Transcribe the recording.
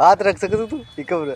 ಆ ಥರ ಸಿಗದು ಇಕ್ಕಬ್ರೆ